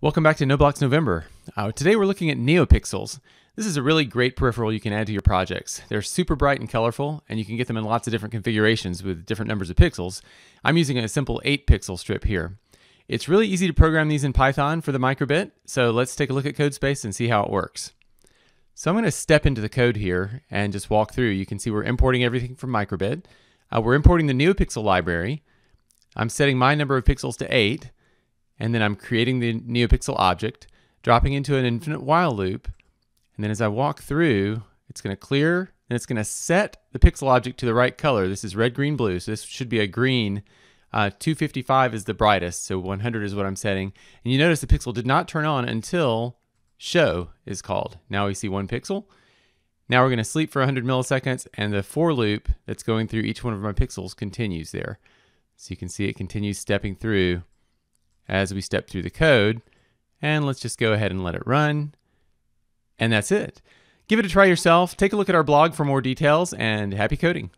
Welcome back to NoBlocks November. Uh, today we're looking at NeoPixels. This is a really great peripheral you can add to your projects. They're super bright and colorful, and you can get them in lots of different configurations with different numbers of pixels. I'm using a simple 8 pixel strip here. It's really easy to program these in Python for the microbit, so let's take a look at CodeSpace and see how it works. So I'm going to step into the code here and just walk through. You can see we're importing everything from microbit. Uh, we're importing the NeoPixel library. I'm setting my number of pixels to 8 and then I'm creating the NeoPixel object, dropping into an infinite while loop, and then as I walk through, it's going to clear and it's going to set the pixel object to the right color. This is red, green, blue, so this should be a green. Uh, 255 is the brightest, so 100 is what I'm setting. And you notice the pixel did not turn on until show is called. Now we see one pixel. Now we're going to sleep for 100 milliseconds, and the for loop that's going through each one of my pixels continues there. So you can see it continues stepping through as we step through the code. And let's just go ahead and let it run. And that's it. Give it a try yourself. Take a look at our blog for more details and happy coding.